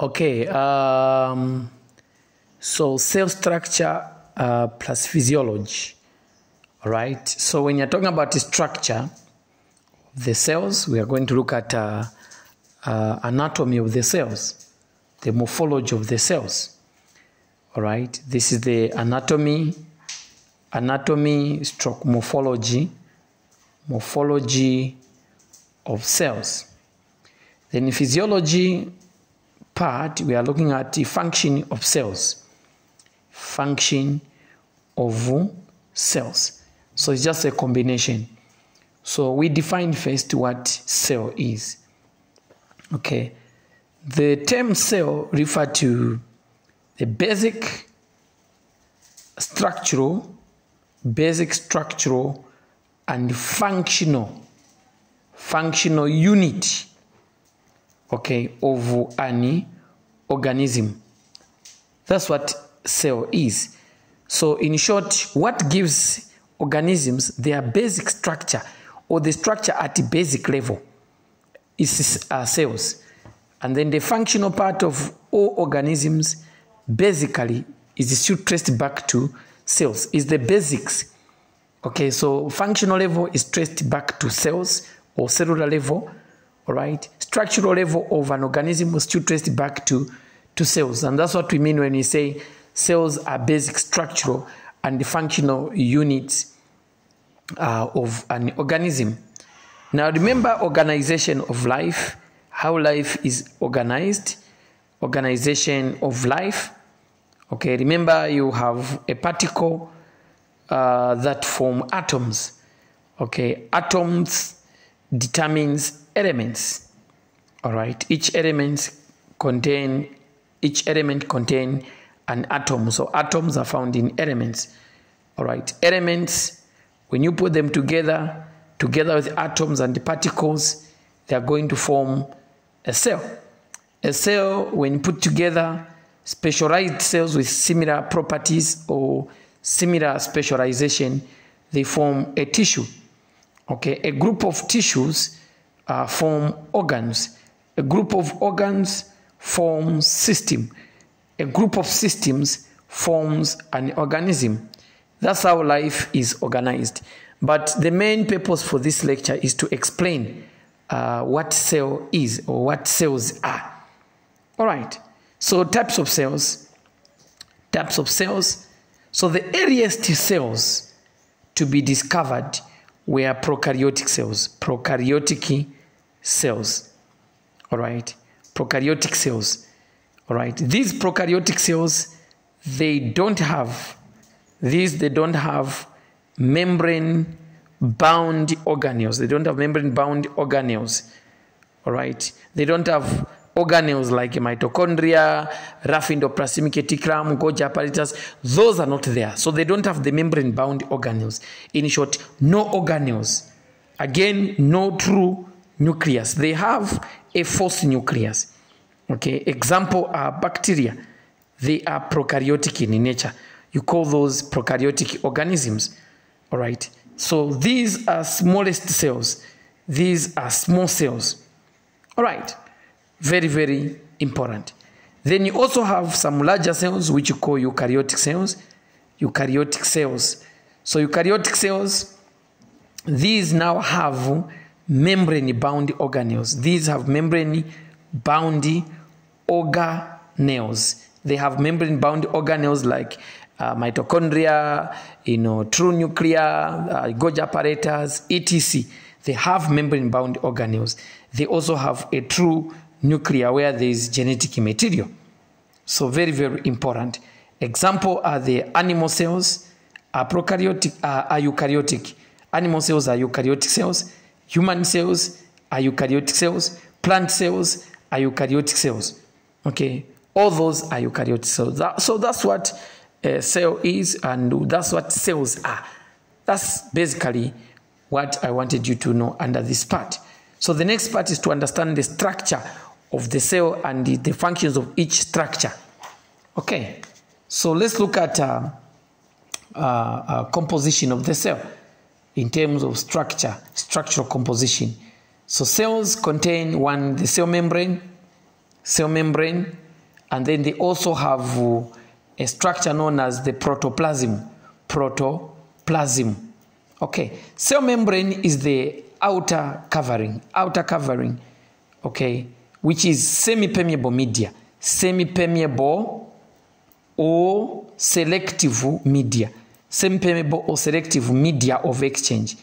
Okay, um, so cell structure uh, plus physiology. All right, so when you're talking about the structure of the cells, we are going to look at uh, uh, anatomy of the cells, the morphology of the cells. All right, this is the anatomy, anatomy stroke morphology, morphology of cells. Then physiology part, we are looking at the function of cells. Function of cells. So it's just a combination. So we define first what cell is. Okay. The term cell refer to the basic structural, basic structural and functional, functional unit okay, of an organism. That's what cell is. So, in short, what gives organisms their basic structure or the structure at the basic level is uh, cells. And then the functional part of all organisms basically is still traced back to cells, is the basics. Okay, so functional level is traced back to cells or cellular level, all right? Structural level of an organism is still traced back to, to cells. And that's what we mean when we say cells are basic structural and functional units uh, of an organism. Now, remember organization of life, how life is organized, organization of life. Okay, remember you have a particle uh, that form atoms. Okay, atoms determines elements. All right, each element contain each element contain an atom. So atoms are found in elements. All right, elements when you put them together, together with atoms and particles, they are going to form a cell. A cell, when put together, specialized cells with similar properties or similar specialization, they form a tissue. Okay, a group of tissues uh, form organs. A group of organs forms system. A group of systems forms an organism. That's how life is organized. But the main purpose for this lecture is to explain uh, what cell is or what cells are. All right. So types of cells, types of cells. So the earliest cells to be discovered were prokaryotic cells. Prokaryotic cells. All right. Prokaryotic cells. All right. These prokaryotic cells, they don't have these they don't have membrane bound organelles. They don't have membrane bound organelles. All right. They don't have organelles like mitochondria, rough endoplasmic reticulum, Golgi apparatus. Those are not there. So they don't have the membrane bound organelles. In short, no organelles. Again, no true nucleus. They have a false nucleus. Okay. Example are bacteria. They are prokaryotic in nature you call those prokaryotic organisms. All right. So these are smallest cells. These are small cells. All right. Very, very important. Then you also have some larger cells which you call eukaryotic cells. Eukaryotic cells. So eukaryotic cells, these now have membrane bound organelles. These have membrane bound organelles. They have membrane bound organelles like uh, mitochondria, you know, true nuclear, uh, Golgi apparatus, etc. They have membrane-bound organelles. They also have a true nuclear where there is genetic material. So very, very important. Example are the animal cells, are prokaryotic, are eukaryotic. Animal cells are eukaryotic cells. Human cells are eukaryotic cells. Plant cells are eukaryotic cells. Okay, all those are eukaryotic cells. That, so that's what a cell is, and that's what cells are. That's basically what I wanted you to know under this part. So the next part is to understand the structure of the cell and the, the functions of each structure. Okay, so let's look at uh, uh, uh, composition of the cell in terms of structure, structural composition. So cells contain one, the cell membrane, cell membrane, And then they also have uh, a structure known as the protoplasm. Protoplasm. Okay, cell membrane is the outer covering, outer covering, okay, which is semi-permeable media, semi-permeable or selective media, semi-permeable or selective media of exchange,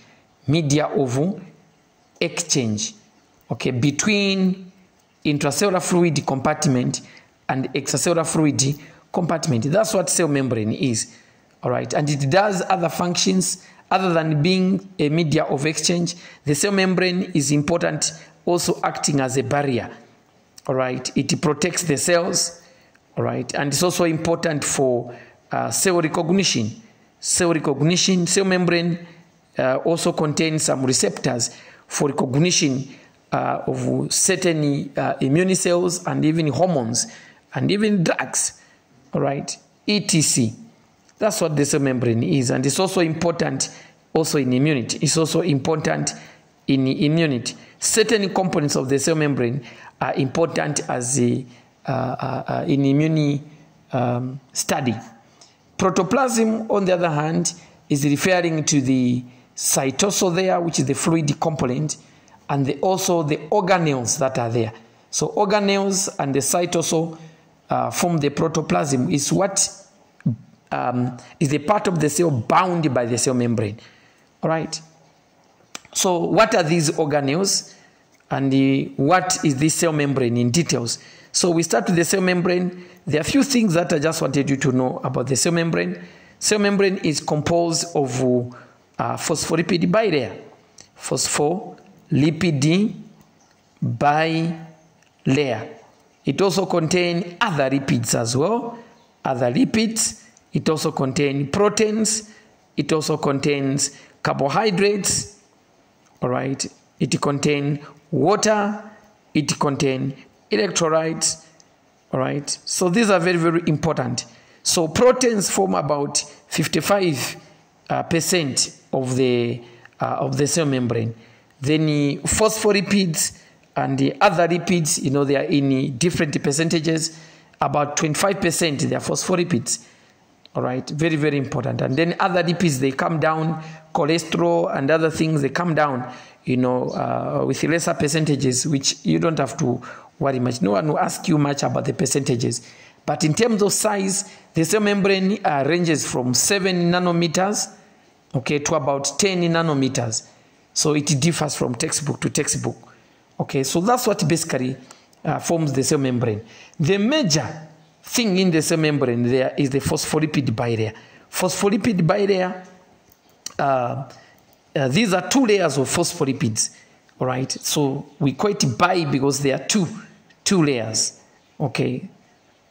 media of exchange, okay, between intracellular fluid compartment and extracellular fluid compartment. That's what cell membrane is, all right, and it does other functions other than being a media of exchange, the cell membrane is important also acting as a barrier. All right, it protects the cells. All right, and it's also important for uh, cell recognition. Cell recognition, cell membrane uh, also contains some receptors for recognition uh, of certain uh, immune cells and even hormones and even drugs. All right, etc. That's what the cell membrane is, and it's also important also in immunity. It's also important in immunity. Certain components of the cell membrane are important as a, uh, uh, uh, in immune um, study. Protoplasm, on the other hand, is referring to the cytosol there, which is the fluid component, and the, also the organelles that are there. So organelles and the cytosol uh, form the protoplasm. Is what um, is the part of the cell bound by the cell membrane. All right. So what are these organelles and the, what is this cell membrane in details? So we start with the cell membrane. There are a few things that I just wanted you to know about the cell membrane. Cell membrane is composed of uh, phospholipid bilayer. Phospholipid bilayer. It also contains other lipids as well. Other lipids. It also contains proteins. It also contains carbohydrates, all right, it contains water, it contains electrolytes, all right. So these are very, very important. So proteins form about 55 uh, percent of the uh, of the cell membrane. Then the phospholipids and the other lipids, you know, they are in different percentages. About 25% they are phospholipids. All right, very, very important. And then other lipids, they come down, cholesterol and other things, they come down, you know, uh, with lesser percentages, which you don't have to worry much. No one will ask you much about the percentages. But in terms of size, the cell membrane uh, ranges from 7 nanometers, okay, to about 10 nanometers. So it differs from textbook to textbook. Okay, so that's what basically uh, forms the cell membrane. The major thing in the cell membrane there is the phospholipid bilayer. Phospholipid bilayer, uh, uh, these are two layers of phospholipids, all right? So we call it because there are two, two layers, okay?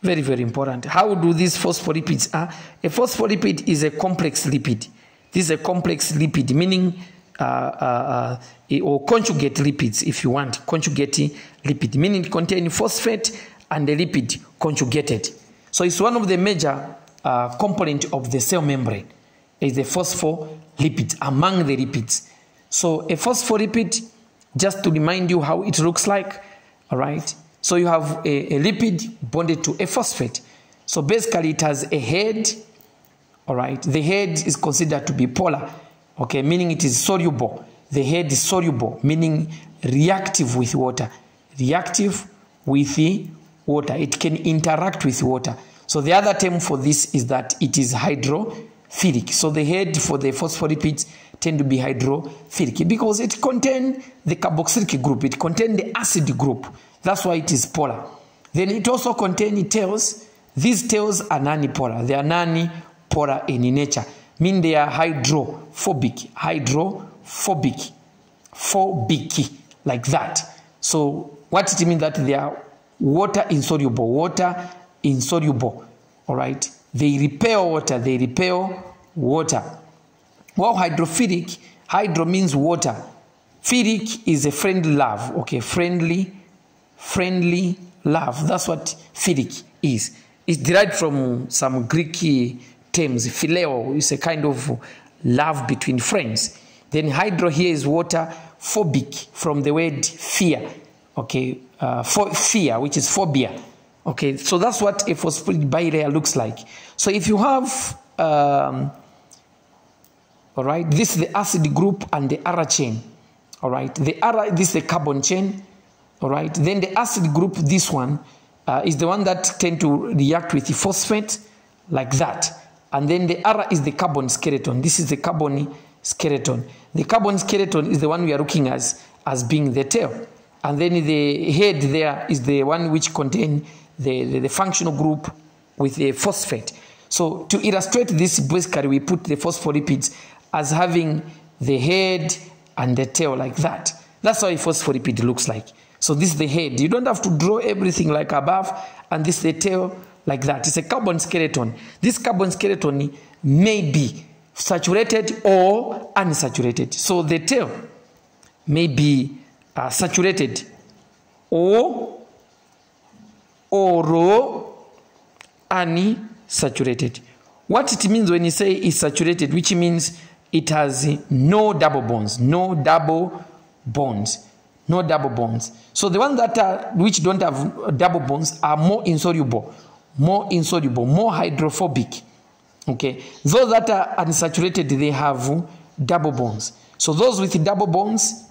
Very, very important. How do these phospholipids are? A phospholipid is a complex lipid. This is a complex lipid, meaning uh, uh, uh, or conjugate lipids, if you want, conjugate lipid, meaning it contains phosphate and the lipid conjugated. So it's one of the major uh, component of the cell membrane is the phospholipid among the lipids. So a phospholipid, just to remind you how it looks like, all right? So you have a, a lipid bonded to a phosphate. So basically it has a head, all right? The head is considered to be polar, okay, meaning it is soluble. The head is soluble, meaning reactive with water. Reactive with the water. It can interact with water. So the other term for this is that it is hydrophilic. So the head for the phospholipids tend to be hydrophilic because it contain the carboxylic group. It contain the acid group. That's why it is polar. Then it also contain tails. These tails are nonpolar They are nonpolar in nature. Mean they are hydrophobic. Hydrophobic. Phobic. Like that. So what it means that they are water insoluble, water insoluble. All right, they repel water, they repel water. Well, hydrophilic, hydro means water. Philic is a friendly love, okay, friendly, friendly love. That's what philic is. It's derived from some Greek terms. Phileo is a kind of love between friends. Then hydro here is water, phobic from the word fear, okay, uh, for fear, which is phobia. Okay, so that's what a phosphoryl bilayer looks like. So if you have, um, all right, this is the acid group and the ara chain. All right, the ara, this is the carbon chain. All right, then the acid group, this one, uh, is the one that tend to react with the phosphate like that. And then the ara is the carbon skeleton. This is the carbon skeleton. The carbon skeleton is the one we are looking as as being the tail. And then the head there is the one which contain the, the, the functional group with the phosphate. So to illustrate this, basically we put the phospholipids as having the head and the tail like that. That's how a phospholipid looks like. So this is the head. You don't have to draw everything like above, and this is the tail like that. It's a carbon skeleton. This carbon skeleton may be saturated or unsaturated. So the tail may be uh, saturated or or unsaturated. What it means when you say it's saturated, which means it has no double bonds, no double bonds, no double bonds. So the ones that are which don't have double bonds are more insoluble, more insoluble, more hydrophobic. Okay, those that are unsaturated they have double bonds. So those with double bonds,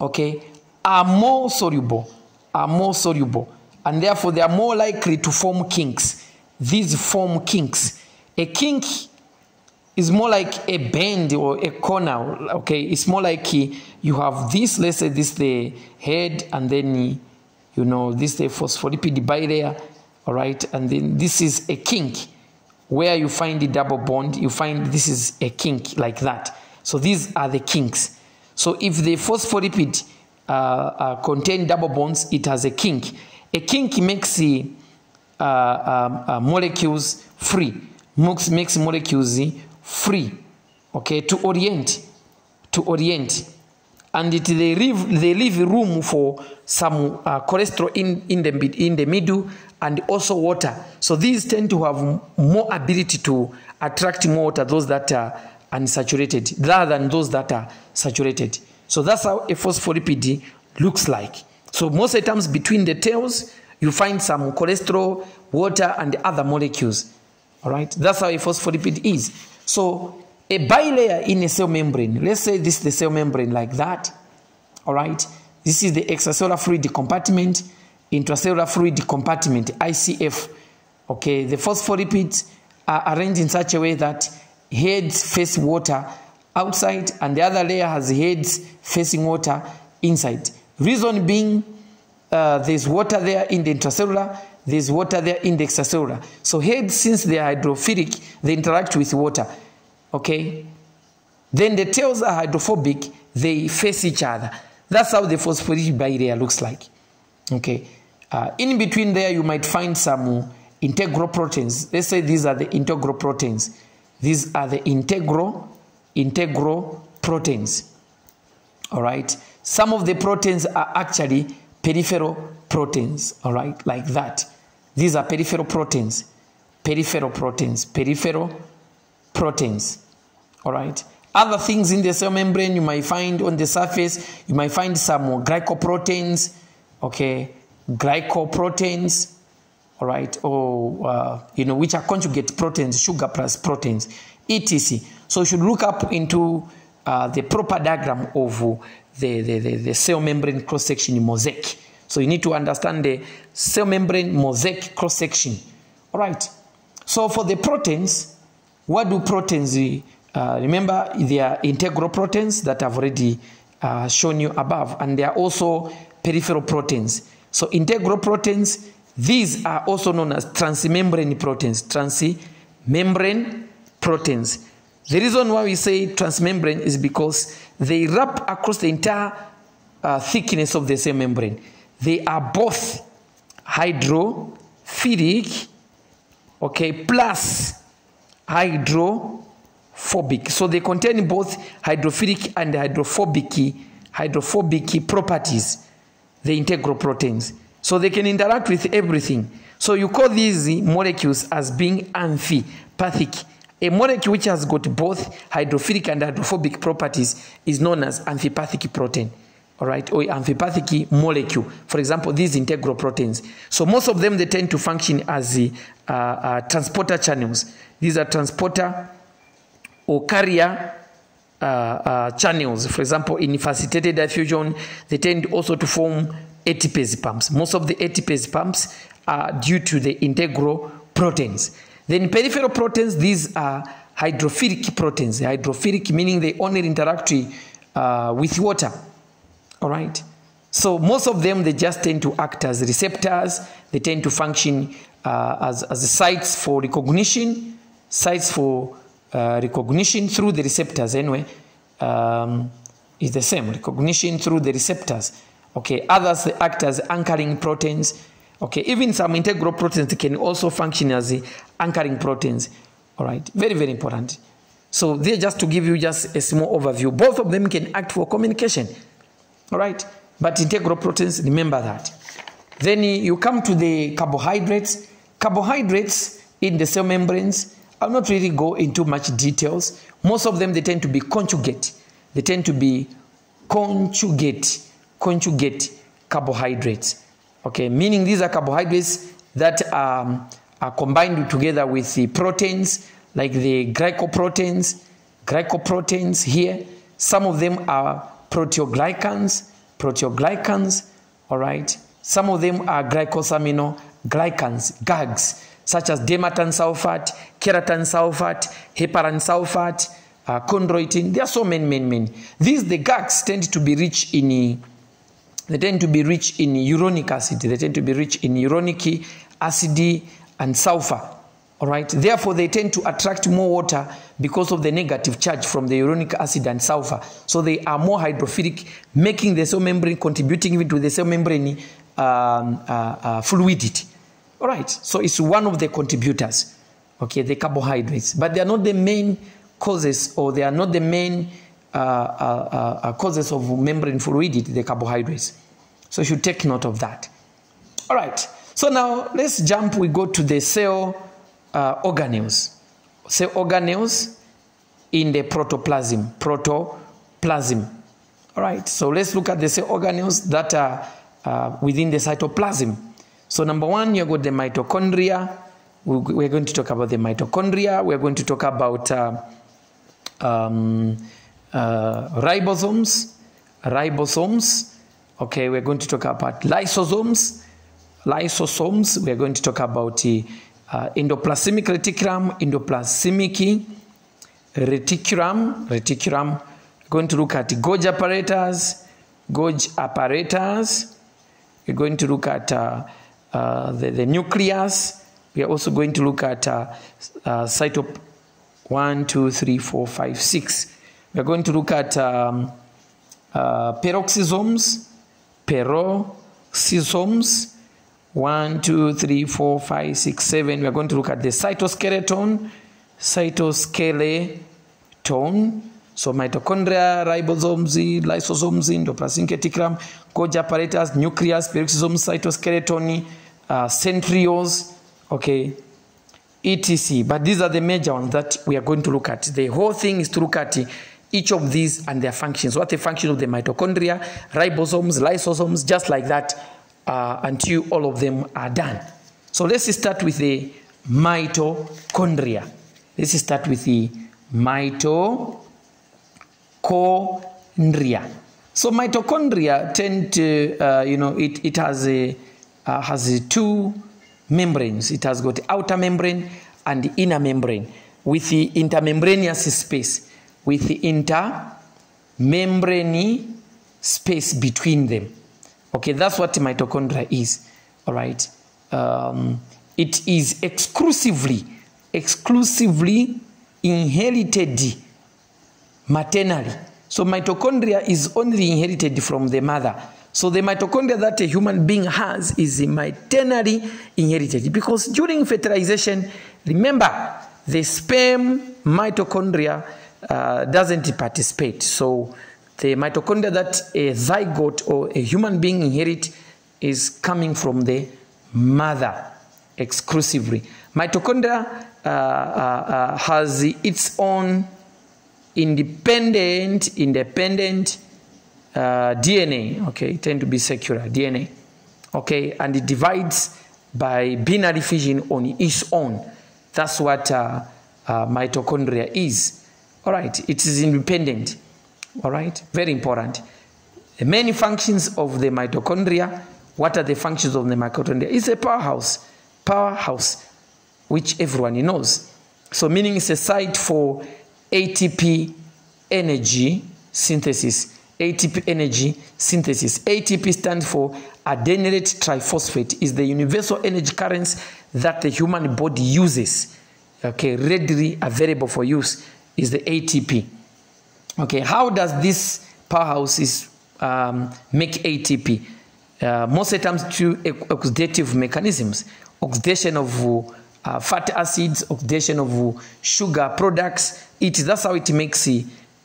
okay, are more soluble, are more soluble, and therefore they are more likely to form kinks. These form kinks. A kink is more like a bend or a corner. Okay, it's more like you have this. Let's say this the head, and then you know this the phospholipid bilayer. All right, and then this is a kink where you find the double bond. You find this is a kink like that. So these are the kinks. So if the phospholipid uh, uh, contain double bonds, it has a kink. A kink makes the uh, um, uh, molecules free, makes, makes molecules free, okay, to orient, to orient. And it, they, leave, they leave room for some uh, cholesterol in, in, the, in the middle and also water. So these tend to have more ability to attract more water, those that are unsaturated, rather than those that are saturated. So that's how a phospholipid looks like. So most of times between the tails, you find some cholesterol, water, and other molecules. All right, that's how a phospholipid is. So a bilayer in a cell membrane, let's say this is the cell membrane like that. All right, this is the extracellular fluid compartment, intracellular fluid compartment, ICF. Okay, the phospholipids are arranged in such a way that heads face water outside and the other layer has heads facing water inside. Reason being, uh, there's water there in the intracellular, there's water there in the extracellular. So heads, since they are hydrophilic, they interact with water. Okay? Then the tails are hydrophobic, they face each other. That's how the phospholipid bilayer looks like. Okay? Uh, in between there, you might find some integral proteins. Let's say these are the integral proteins. These are the integral integral proteins. All right. Some of the proteins are actually peripheral proteins. All right, like that. These are peripheral proteins. Peripheral proteins. Peripheral proteins. All right. Other things in the cell membrane you might find on the surface, you might find some glycoproteins, okay, glycoproteins, all right, or uh, you know, which are conjugate proteins, sugar plus proteins, etc. So you should look up into uh, the proper diagram of the, the, the, the cell membrane cross section mosaic. So you need to understand the cell membrane mosaic cross section. All right. So for the proteins, what do proteins? Uh, remember, they are integral proteins that I've already uh, shown you above, and they are also peripheral proteins. So integral proteins, these are also known as transmembrane proteins. Transmembrane proteins. The reason why we say transmembrane is because they wrap across the entire uh, thickness of the cell membrane. They are both hydrophilic, okay, plus hydrophobic. So they contain both hydrophilic and hydrophobic hydrophobic properties, the integral proteins. So they can interact with everything. So you call these molecules as being amphipathic a molecule which has got both hydrophilic and hydrophobic properties is known as amphipathic protein. All right, or amphipathic molecule. For example, these integral proteins. So most of them, they tend to function as the, uh, uh, transporter channels. These are transporter or carrier uh, uh, channels. For example, in facilitated diffusion, they tend also to form ATPase pumps. Most of the ATPase pumps are due to the integral proteins. Then peripheral proteins, these are hydrophilic proteins. Hydrophilic meaning they only interact uh, with water. All right. So most of them, they just tend to act as receptors. They tend to function uh, as, as sites for recognition, sites for uh, recognition through the receptors anyway. Um, is the same, recognition through the receptors. Okay, others act as anchoring proteins. Okay, even some integral proteins can also function as the anchoring proteins. All right, very, very important. So they're just to give you just a small overview. Both of them can act for communication. All right. But integral proteins, remember that. Then you come to the carbohydrates. Carbohydrates in the cell membranes, I'll not really go into much details. Most of them, they tend to be conjugate. They tend to be conjugate, conjugate carbohydrates. Okay, meaning these are carbohydrates that um, are combined together with the proteins, like the glycoproteins, glycoproteins here. Some of them are proteoglycans, proteoglycans, all right? Some of them are glycosaminoglycans, GAGs, such as dermatan sulfate, keratin sulfate, heparan sulfate, uh, chondroitin. There are so many, many, many. These, the GAGs, tend to be rich in, they tend to be rich in uronic acid. They tend to be rich in uronic acid and sulfur. All right. Therefore, they tend to attract more water because of the negative charge from the uronic acid and sulfur. So they are more hydrophilic, making the cell membrane, contributing even to the cell membrane um, uh, uh, fluidity. All right. So it's one of the contributors. Okay, the carbohydrates, but they are not the main causes, or they are not the main uh, uh, uh causes of membrane fluidity. The carbohydrates. So you should take note of that. All right. So now let's jump. We go to the cell uh, organelles. Cell organelles in the protoplasm. Protoplasm. All right, so let's look at the cell organelles that are uh, within the cytoplasm. So number one, you've got the mitochondria. We're going to talk about the mitochondria. We're going to talk about uh, um, uh, ribosomes. Ribosomes. Okay, we're going to talk about lysosomes. Lysosomes. We're going to talk about uh, endoplasmic reticulum, endoplasmic reticulum, reticulum. We're going to look at Golgi apparatus, Golgi apparatus. We're going to look at uh, uh, the, the, nucleus. We are also going to look at uh, uh, cytop 1, 2, 3, 4, 5, 6. We're going to look at um, uh, peroxisomes, peroxisomes, one, two, three, four, five, six, seven. We are going to look at the cytoskeleton. Cytoskeleton. So mitochondria, ribosomes, lysosomes, endoplasmic reticulum, Golgi apparatus, nucleus, peroxisome, cytoskeleton, uh, centrioles, okay, etc. But these are the major ones that we are going to look at. The whole thing is to look at each of these and their functions. What the function of the mitochondria, ribosomes, lysosomes, just like that uh, until all of them are done. So let's start with the mitochondria. Let's start with the mitochondria. So mitochondria tend to, uh, you know, it, it has a uh, has two membranes. It has got outer membrane and inner membrane with the intermembraneous space, with the intermembrane space between them. Okay, that's what mitochondria is. All right. Um, it is exclusively, exclusively inherited maternally. So mitochondria is only inherited from the mother. So the mitochondria that a human being has is maternally inherited because during fertilization, remember the sperm mitochondria uh, doesn't participate. So the mitochondria that a zygote or a human being inherit is coming from the mother exclusively. Mitochondria uh, uh, uh, has its own independent, independent uh, DNA, okay, tend to be secular, DNA, okay, and it divides by binary fission on its own. That's what uh, uh, mitochondria is. All right, it is independent. All right, very important. The main functions of the mitochondria. What are the functions of the mitochondria? It's a powerhouse, powerhouse, which everyone knows. So, meaning it's a site for ATP energy synthesis. ATP energy synthesis. ATP stands for adenylate triphosphate. Is the universal energy currents that the human body uses. Okay, readily available for use is the ATP. Okay, how does this powerhouse um, make ATP? Uh, the times through oxidative mechanisms, oxidation of uh, fatty acids, oxidation of sugar products. It that's how it makes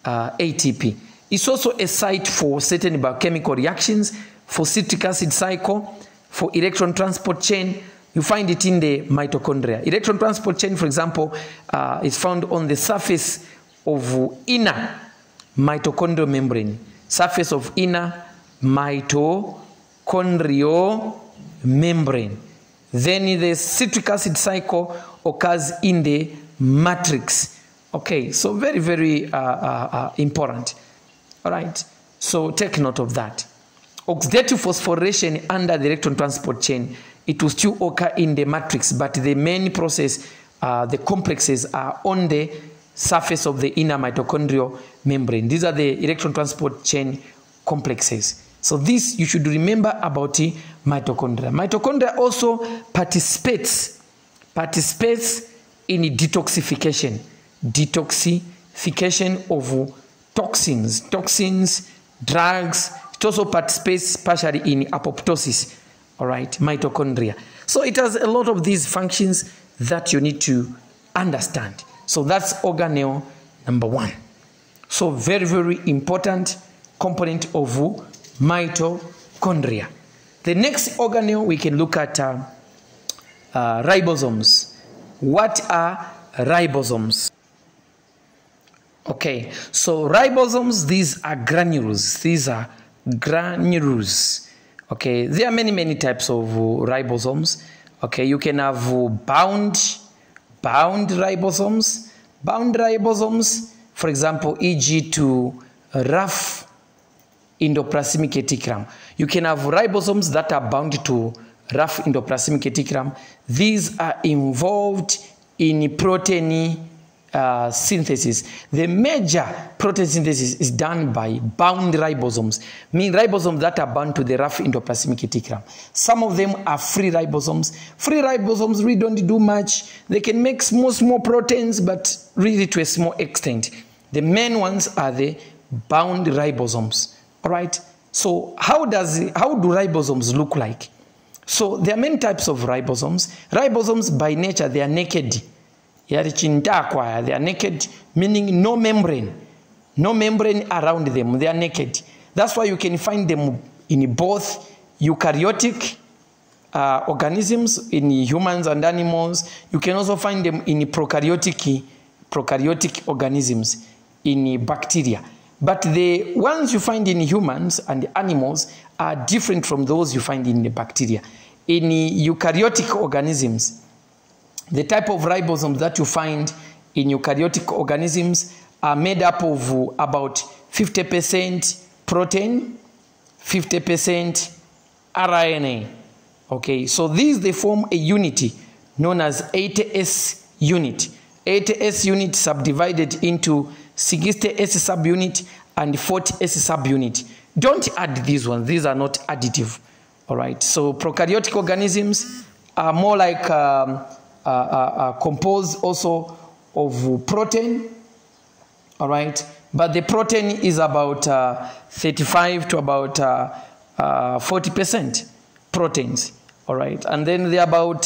uh, ATP. It's also a site for certain biochemical reactions, for citric acid cycle, for electron transport chain. You find it in the mitochondria. Electron transport chain, for example, uh, is found on the surface of inner mitochondrial membrane. Surface of inner mitochondrial membrane. Then the citric acid cycle occurs in the matrix. Okay, so very, very uh, uh, uh, important. All right, so take note of that. Oxidative phosphorylation under the electron transport chain, it will still occur in the matrix, but the main process, uh, the complexes are on the surface of the inner mitochondrial membrane. These are the electron transport chain complexes. So this you should remember about the mitochondria. Mitochondria also participates participates in detoxification, detoxification of toxins, toxins, drugs. It also participates partially in apoptosis. All right, mitochondria. So it has a lot of these functions that you need to understand. So that's organelle number one. So very, very important component of mitochondria. The next organelle we can look at uh, uh, ribosomes. What are ribosomes? Okay, so ribosomes, these are granules. These are granules. Okay, there are many, many types of ribosomes. Okay, you can have bound, bound ribosomes. Bound ribosomes, for example, e.g. to rough endoplasmic reticulum. You can have ribosomes that are bound to rough endoplasmic reticulum. These are involved in protein uh, synthesis. The major protein synthesis is done by bound ribosomes, meaning ribosomes that are bound to the rough endoplasmic reticulum. Some of them are free ribosomes. Free ribosomes really don't do much. They can make small, small proteins, but really to a small extent. The main ones are the bound ribosomes. All right. So how does how do ribosomes look like? So there are many types of ribosomes. Ribosomes by nature they are naked. They are naked, meaning no membrane, no membrane around them. They are naked. That's why you can find them in both eukaryotic uh, organisms, in humans and animals. You can also find them in prokaryotic, prokaryotic organisms, in bacteria. But the ones you find in humans and animals are different from those you find in the bacteria. In eukaryotic organisms, the type of ribosomes that you find in eukaryotic organisms are made up of about 50% protein, 50% RNA. Okay, so these they form a unity known as 80S unit. 80S unit subdivided into 60S subunit and 40S subunit. Don't add these ones, these are not additive. All right, so prokaryotic organisms are more like um, uh, uh, uh, composed also of protein. All right, but the protein is about uh, 35 to about 40% uh, uh, proteins. All right, and then they're about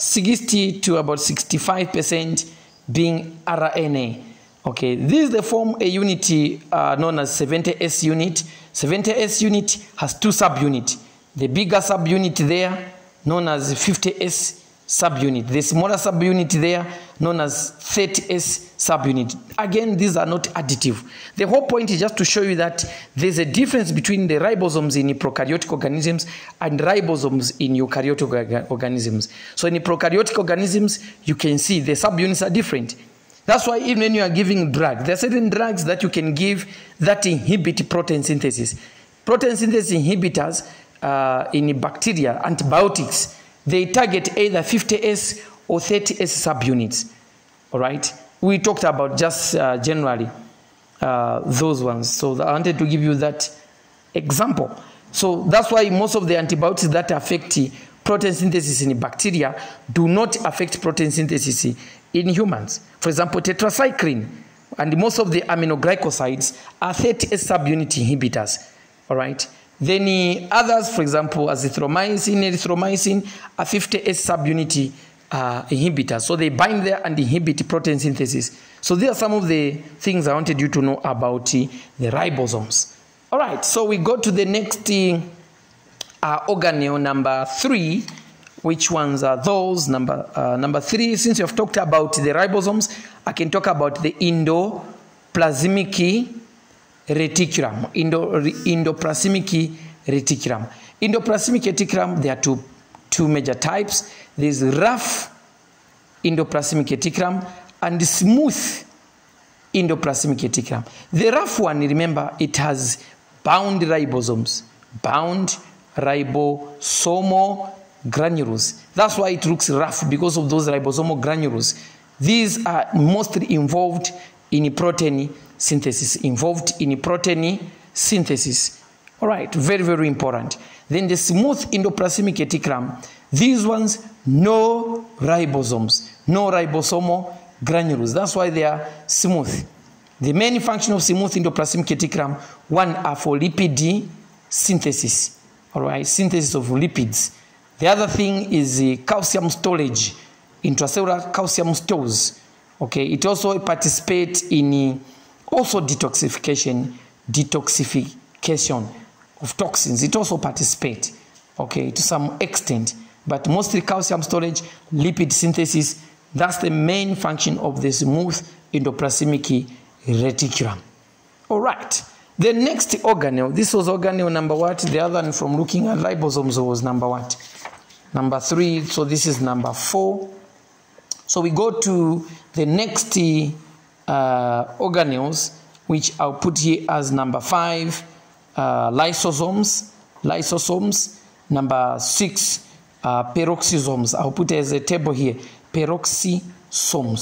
60 to about 65% being RNA. Okay, this they form a unity uh, known as 70S unit. 70S unit has two subunits. The bigger subunit there, known as 50S subunit. The smaller subunit there, known as 30S subunit. Again, these are not additive. The whole point is just to show you that there's a difference between the ribosomes in prokaryotic organisms and ribosomes in eukaryotic organisms. So in prokaryotic organisms, you can see the subunits are different. That's why even when you are giving drugs, there are certain drugs that you can give that inhibit protein synthesis. Protein synthesis inhibitors uh, in bacteria, antibiotics, they target either 50S or 30S subunits. All right? We talked about just uh, generally uh, those ones. So I wanted to give you that example. So that's why most of the antibiotics that affect protein synthesis in bacteria do not affect protein synthesis in humans. For example, tetracycline and most of the aminoglycosides are 30S subunit inhibitors. All right? Then others, for example, azithromycin, erythromycin, are 50S subunit uh. So they bind there and inhibit protein synthesis. So these are some of the things I wanted you to know about uh, the ribosomes. All right, so we go to the next uh, organelle number three. Which ones are those? Number uh, number three. Since you have talked about the ribosomes, I can talk about the endoplasmic reticulum, endo, endoplasmic reticulum. Endoplasmic reticulum, there are two, two major types. There's rough endoplasmic reticulum and smooth endoplasmic reticulum. The rough one, remember, it has bound ribosomes, bound ribosomal granules. That's why it looks rough because of those ribosomal granules. These are mostly involved in protein synthesis, involved in protein synthesis. All right, very, very important. Then the smooth endoplasmic reticulum, these ones, no ribosomes, no ribosomal granules. That's why they are smooth. The main function of smooth endoplasmic reticulum, one are for lipid synthesis, all right, synthesis of lipids. The other thing is the calcium storage, intracellular calcium stores. Okay, it also participates in also detoxification, detoxification of toxins. It also participates, okay, to some extent, but mostly calcium storage, lipid synthesis. That's the main function of the smooth endoplasmic reticulum. All right. The next organelle, this was organelle number what? The other one from looking at ribosomes was number what? Number three. So this is number four. So we go to the next uh, organelles, which I'll put here as number five, uh, lysosomes, lysosomes. Number six, uh, peroxisomes. I'll put as a table here, peroxisomes.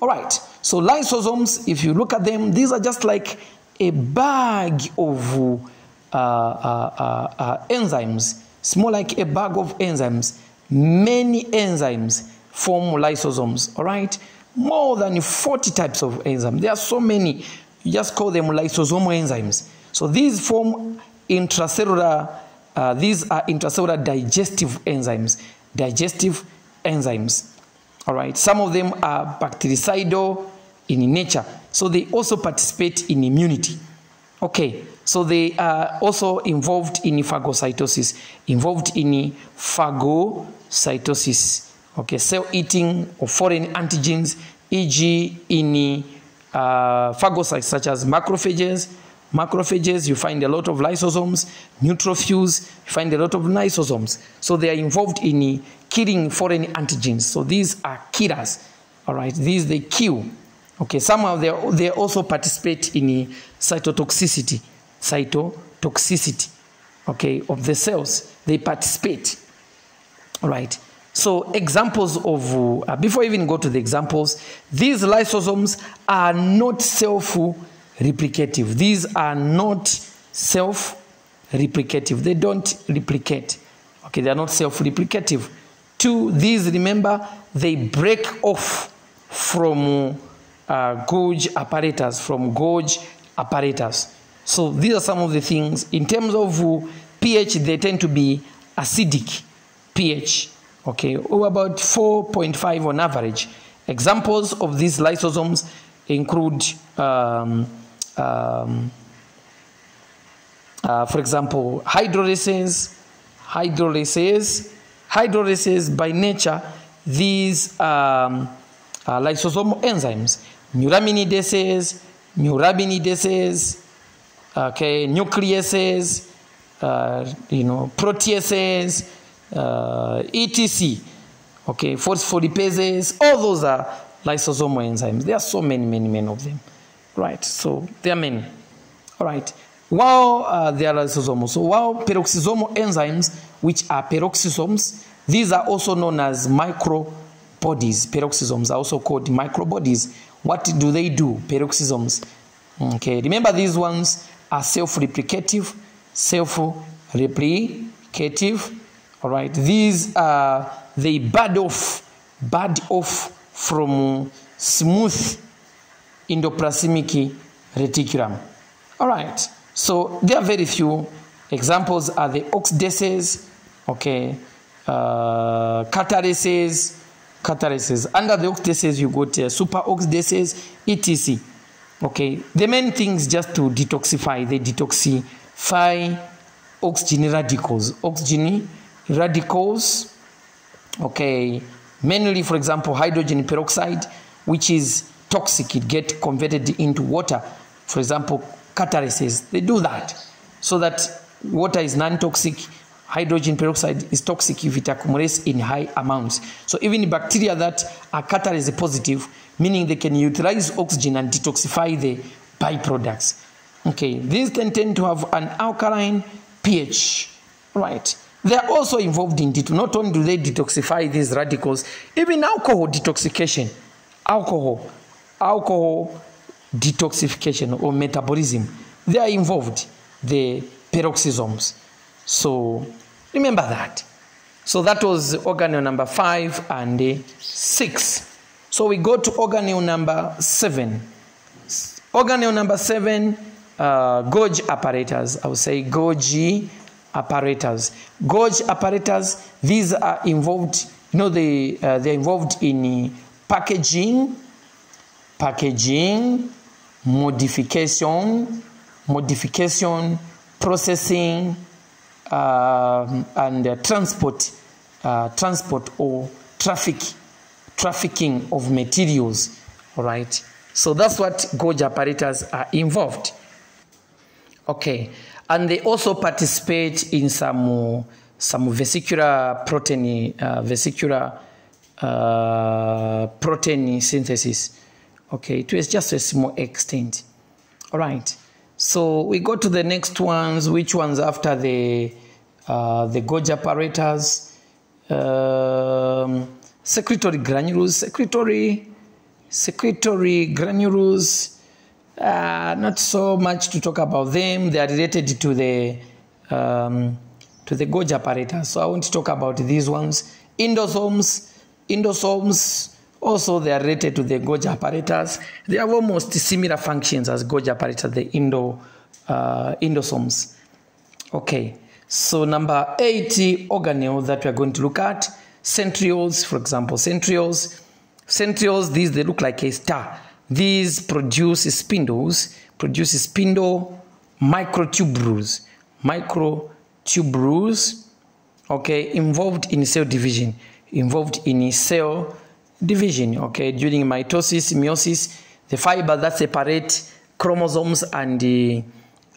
All right. So lysosomes, if you look at them, these are just like a bag of uh, uh, uh, enzymes. It's more like a bag of enzymes. Many enzymes form lysosomes. All right more than 40 types of enzymes. There are so many. You just call them lysosomal enzymes. So these form intracellular, uh, these are intracellular digestive enzymes. Digestive enzymes. All right. Some of them are bactericidal in nature. So they also participate in immunity. Okay. So they are also involved in phagocytosis, involved in phagocytosis okay, cell eating of foreign antigens, e.g., in uh, phagocytes such as macrophages. Macrophages, you find a lot of lysosomes. Neutrophils, you find a lot of lysosomes. So they are involved in killing foreign antigens. So these are killers. All right, these they kill. Okay, somehow they they also participate in cytotoxicity, cytotoxicity. Okay, of the cells they participate. All right. So examples of, uh, before I even go to the examples, these lysosomes are not self-replicative. These are not self-replicative. They don't replicate. Okay, they are not self-replicative. Two, these, remember, they break off from uh, Golgi apparatus, from Golgi apparatus. So these are some of the things. In terms of uh, pH, they tend to be acidic pH okay, or about 4.5 on average. Examples of these lysosomes include, um, um, uh, for example, hydrolases. Hydrolases, hydrolases by nature these um, uh, lysosomal enzymes, neuraminases, neuraminases, okay, nucleases, uh, you know, proteases, uh, etc. Okay, phospholipases, all those are lysosomal enzymes. There are so many, many, many of them. Right, so there are many. All right. While uh, they are lysosomal, so while peroxisomal enzymes, which are peroxisomes, these are also known as microbodies. Peroxisomes are also called microbodies. What do they do? Peroxisomes. Okay, remember these ones are self-replicative, self-replicative. All right, these are they bud off, bud off from smooth endoplasmic reticulum. All right. So there are very few examples are the oxidases, okay, uh, catalases. Under the oxidases, you got uh, superoxidases, etc. Okay, the main thing is just to detoxify. They detoxify oxygen radicals. Oxygen radicals, okay, mainly, for example, hydrogen peroxide, which is toxic. It get converted into water. For example, catalases. They do that so that water is non-toxic. Hydrogen peroxide is toxic if it accumulates in high amounts. So even bacteria that are catalase positive, meaning they can utilize oxygen and detoxify the byproducts. Okay, these tend, tend to have an alkaline pH. Right. They are also involved in it. Not only do they detoxify these radicals, even alcohol detoxification. Alcohol. Alcohol detoxification or metabolism, they are involved, the peroxisomes. So remember that. So that was organelle number five and six. So we go to organelle number seven. Organelle number seven, uh, Golgi apparatus. I would say Golgi apparatus. Golgi apparatus, these are involved, you know, they, uh, they're involved in packaging, packaging, modification, modification, processing, uh, and uh, transport, uh, transport or traffic, trafficking of materials. All right. So that's what Golgi apparatus are involved. Okay, and they also participate in some some vesicular protein uh, vesicular uh, protein synthesis. Okay, was just a small extent. All right. So we go to the next ones. Which ones after the uh, the Golgi apparatus? Um, secretory granules, secretory, secretory granules. Uh, not so much to talk about them. They are related to the um, to the Golgi apparatus. So I want to talk about these ones. Endosomes, endosomes also, they are related to the Golgi apparatus. They have almost similar functions as Golgi apparatus, the endo, uh, endosomes. Okay, so number 80 organelle that we are going to look at, centrioles, for example, centrioles. Centrioles, these, they look like a star. These produce spindles, produce spindle microtubules, microtubules, okay, involved in cell division, involved in cell division, okay, during mitosis, meiosis, the fiber that separate chromosomes and the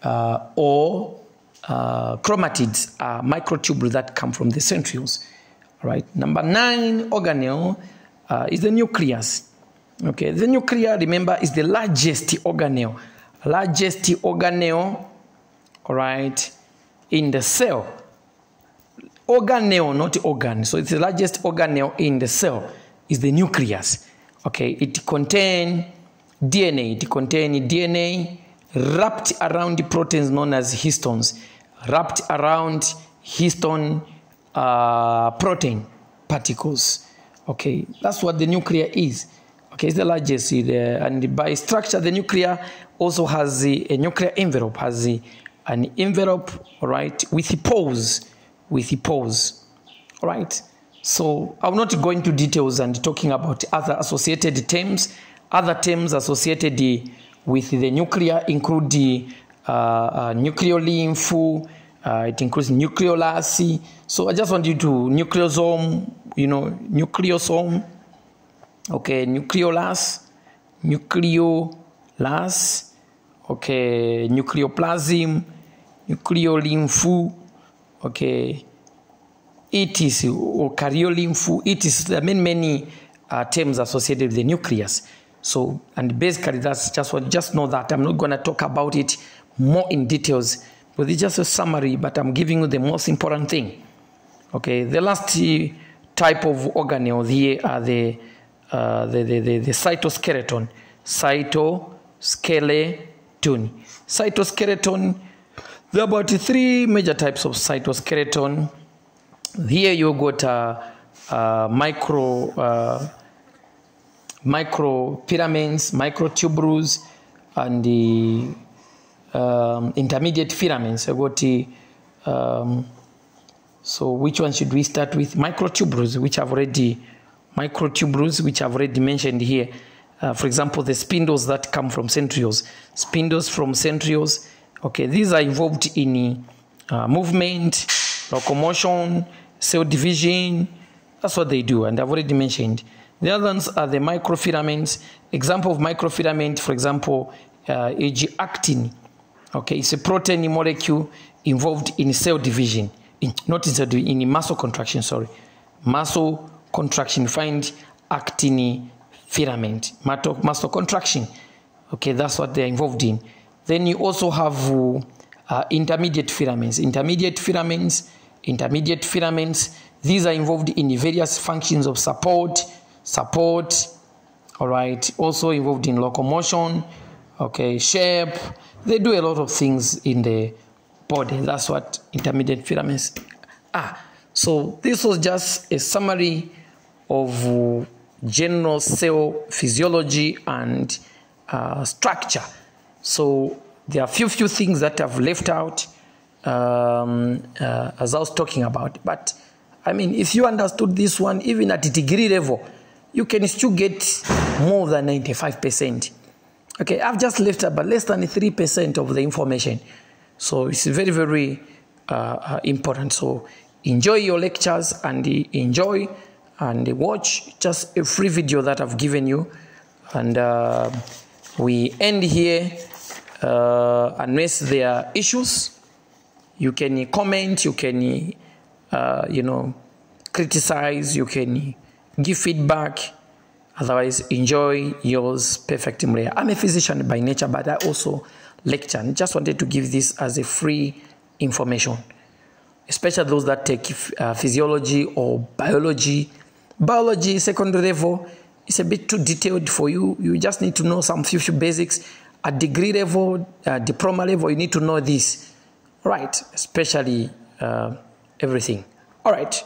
uh, or uh, chromatids are microtubules that come from the centrioles. Right. Number nine organelle uh, is the nucleus. Okay. The nucleus, remember, is the largest organelle. Largest organelle, all right, in the cell. Organelle, not organ. So it's the largest organelle in the cell is the nucleus. Okay, it contains DNA. It contains DNA wrapped around the proteins known as histones, wrapped around histone uh, protein particles. Okay, that's what the nucleus is. Okay, it's the largest, and by structure, the nucleus also has a, nuclear envelope, has an envelope, all right, with the pores, with the pores, all right. So I'm not going to details and talking about other associated terms. Other terms associated with the nuclear include the uh, uh, uh, it includes nucleolus. So I just want you to nucleosome, you know, nucleosome, okay, nucleolus, nucleolus, okay, nucleoplasm, nucleolymph, okay, it is or karyolymph, it is are many many uh, terms associated with the nucleus. So, and basically that's just what, just know that I'm not going to talk about it more in details, but it's just a summary, but I'm giving you the most important thing. Okay, the last type of organelle here are the, uh, the, the, the, the cytoskeleton. Cytoskeleton. Cytoskeleton, there are about three major types of cytoskeleton. Here you got uh, uh, micro uh, micropyramids, microtubules, and the um, intermediate filaments. I got the, um, so which one should we start with? Microtubules, which I've already, microtubules, which I've already mentioned here. Uh, for example, the spindles that come from centrioles. Spindles from centrioles, okay, these are involved in uh, movement, locomotion, cell division. That's what they do, and I've already mentioned. The other ones are the microfilaments. Example of microfilament, for example, uh, actin. Okay, it's a protein molecule involved in cell division, in, not in cell in muscle contraction. Sorry, muscle contraction. Find actin filament, muscle contraction. Okay, that's what they're involved in. Then you also have uh, intermediate filaments. Intermediate filaments, intermediate filaments. These are involved in various functions of support, support, all right, also involved in locomotion, okay, shape. They do a lot of things in the body. That's what intermediate filaments are. So this was just a summary of general cell physiology and uh, structure. So there are few few things that I've left out um, uh, as I was talking about. But I mean, if you understood this one, even at a degree level, you can still get more than 95%. Okay, I've just left about less than 3% of the information. So it's very, very uh, uh, important. So enjoy your lectures and enjoy and watch just a free video that I've given you. And uh, we end here. Uh, unless there are issues, you can comment, you can, uh, you know, criticize, you can give feedback. Otherwise, enjoy yours Perfect Muleya. I'm a physician by nature, but I also lecture. And just wanted to give this as a free information, especially those that take uh, physiology or biology. Biology, secondary level, is a bit too detailed for you. You just need to know some few, few basics. At degree level, uh, diploma level, you need to know this, right? Especially uh, everything. All right.